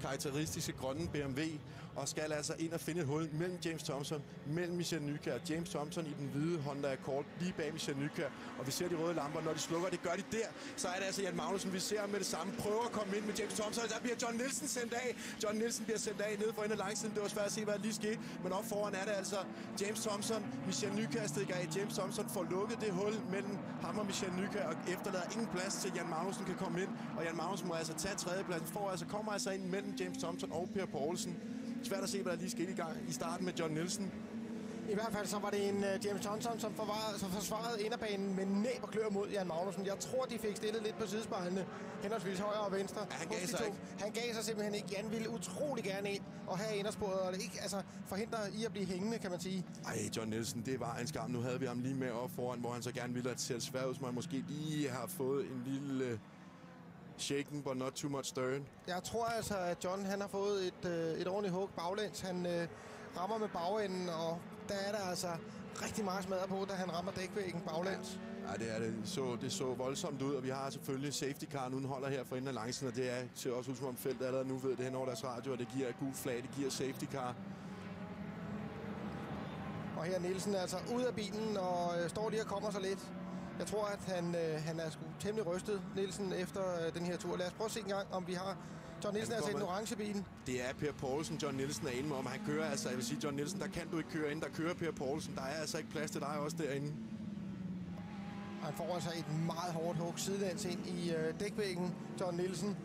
karakteristiske grønne BMW, og skal altså ind og finde et hul mellem James Thompson, mellem Michel Nykær og James Thompson i den hvide Honda Accord, lige bag Michel Nykær. Og vi ser de røde lamper, når de slukker, det gør de der. Så er det altså Jan Magnussen, vi ser med det samme, prøver at komme ind med James Thompson, der bliver John Nielsen sendt af. John Nielsen bliver sendt af nede for en af langsiden. Det var svært at se, hvad der lige skete, men op foran er det altså James Thompson, Michel Nykær stikker af. James Thompson får lukket det hul mellem ham og Michel Nykær, og efterlader ingen plads til Jan Magnussen kan komme ind. Og Jan Magnussen må altså tage tredjepladsen, for altså kommer altså ind mellem James Thompson og Per Poulsen. Svært at se, hvad der lige skete i gang i starten med John Nielsen. I hvert fald så var det en uh, James Johnson, som, forvarede, som forsvarede inderbanen med næb og klør mod Jan Magnussen. Jeg tror, de fik stillet lidt på sidespejlene, henholdsvis højre og venstre. Ja, han gav sig ikke. Han gav sig simpelthen ikke. Jan ville utrolig gerne ind og have indersporet, og det ikke altså, forhindre i at blive hængende, kan man sige. Ej, John Nielsen, det var en skam. Nu havde vi ham lige med op foran, hvor han så gerne ville at se svært ud, som han måske lige har fået en lille shaken, but not too much stirring. Jeg tror altså, at John han har fået et, øh, et ordentligt hug baglæns. Han øh, rammer med bagenden, og der er der altså rigtig meget smadret på, da han rammer dækvæggen baglæns. Ja, det er det. Så, det så voldsomt ud, og vi har selvfølgelig safety car nu, holder her for enden af langsiden, og det er, ser også ud som om feltet allerede nu ved det hen over deres radio, og det giver et gult flag, det giver safety car. Og her er Nielsen altså ud af bilen og øh, står lige og kommer så lidt. Jeg tror, at han, øh, han er sgu temmelig rystet, Nielsen, efter øh, den her tur. Lad os prøve at se en gang, om vi har... John Nielsen er altså den orange bil. Det er Per Poulsen, John Nielsen er inde med, om han kører, altså jeg vil sige, John Nielsen, der kan du ikke køre ind, der kører Per Poulsen, der er altså ikke plads til dig også derinde. Han får altså et meget hårdt hug sidelæns ind i øh, dækvæggen, John Nielsen.